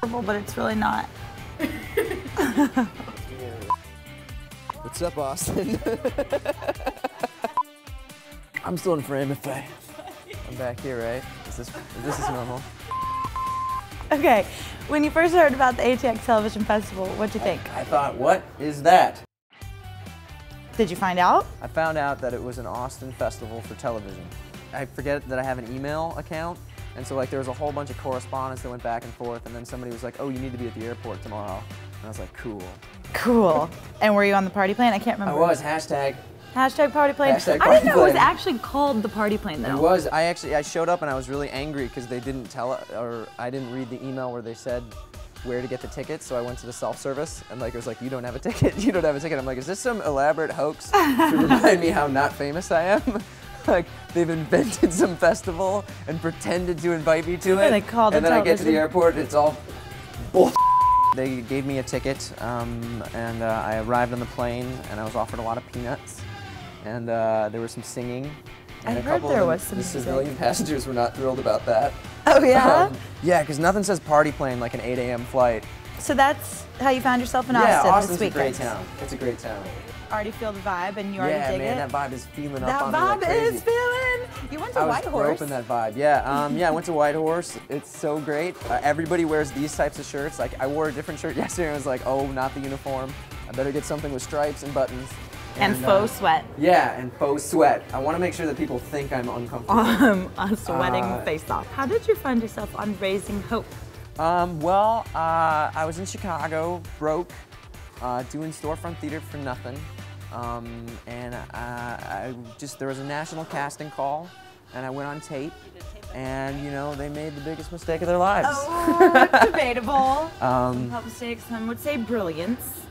horrible, but it's really not. What's up, Austin? I'm still in frame if I. I'm back here, right? Is this, this is normal? Okay, when you first heard about the ATX Television Festival, what'd you think? I thought, what is that? Did you find out? I found out that it was an Austin festival for television. I forget that I have an email account, and so like there was a whole bunch of correspondence that went back and forth, and then somebody was like, oh, you need to be at the airport tomorrow. And I was like, cool. Cool. and were you on the party plane? I can't remember. I was, hashtag. Hashtag party plane. Hashtag party I didn't know it was actually called the party plane though. It was. I actually, I showed up and I was really angry because they didn't tell, or I didn't read the email where they said where to get the tickets. So I went to the self-service and like it was like, you don't have a ticket, you don't have a ticket. I'm like, is this some elaborate hoax to remind me how not famous I am? Like they've invented some festival and pretended to invite me to it. And they called and it then I get to the airport and it's all bull. They gave me a ticket um, and uh, I arrived on the plane and I was offered a lot of peanuts and uh, there was some singing. I And a heard couple there of was some The civilian passengers were not thrilled about that. Oh yeah? Um, yeah, because nothing says party plane like an 8 a.m. flight. So that's how you found yourself in yeah, Austin Austin's this a great town. It's a great town. Already feel the vibe and you already yeah, dig man, it? that vibe is feeling up That on me like vibe crazy. is feeling. You went to I was Whitehorse. groping that vibe. Yeah, um, yeah. I went to Whitehorse. It's so great. Uh, everybody wears these types of shirts. Like I wore a different shirt yesterday. and I was like, oh, not the uniform. I better get something with stripes and buttons. and uh, faux sweat. Yeah, and faux sweat. I want to make sure that people think I'm uncomfortable. Um, a sweating Uh, face off. How did you find yourself on Raising Hope? Um, well, uh, I was in Chicago, broke, uh, doing storefront theater for nothing. Um, and uh, I just, there was a national casting call, and I went on tape, and you know, they made the biggest mistake of their lives. Oh, debatable. Um, Some some would say brilliance.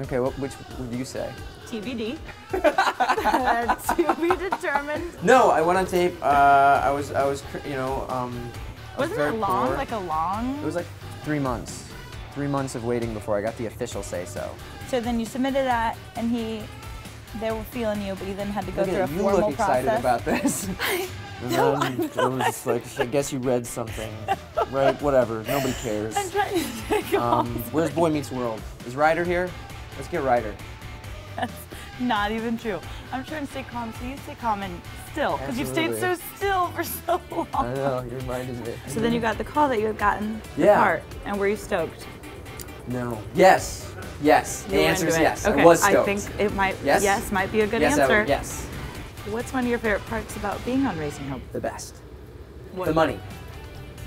okay, what, which would you say? TBD. to be determined. No, I went on tape. Uh, I was, I was, you know, um, Wasn't it long? Like a long? It was like three months. Three months of waiting before I got the official say so. So then you submitted that, and he, they were feeling you, but you then had to go Look through a at you formal look excited process. about this. And No, then I was just like, I guess you read something. Right, whatever. Nobody cares. I'm trying to take Um, where's Boy Meets World? Is Rider here? Let's get Rider. That's not even true. I'm trying to stay calm, so you stay calm and still, because you've stayed so still for so long. I know, you reminded me. So then you got the call that you had gotten the Yeah. part, and were you stoked? No. Yes. Yes. The You were answer is yes. Okay. I was stoked. I think it might. Yes? Yes, might be a good yes, answer. would- yes. What's one of your favorite parts about being on Raising Hope? The best. What- The money.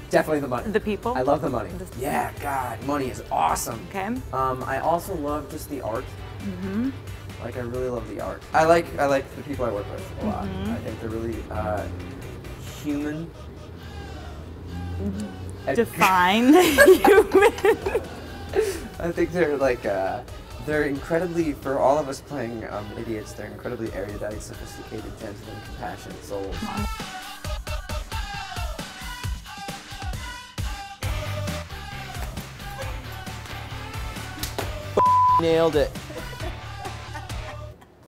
Definitely the money. The people. I love the money. The- Yeah, God, money is awesome. Okay. Um, I also love just the art. Mm-hmm. Like I really love the art. I like I like the people I work with a lot. Mm-hmm. I think they're really uh, human. Define human. I think they're like uh, they're incredibly for all of us playing um, idiots. They're incredibly erudite, sophisticated, gentle, and compassionate souls. Nailed it.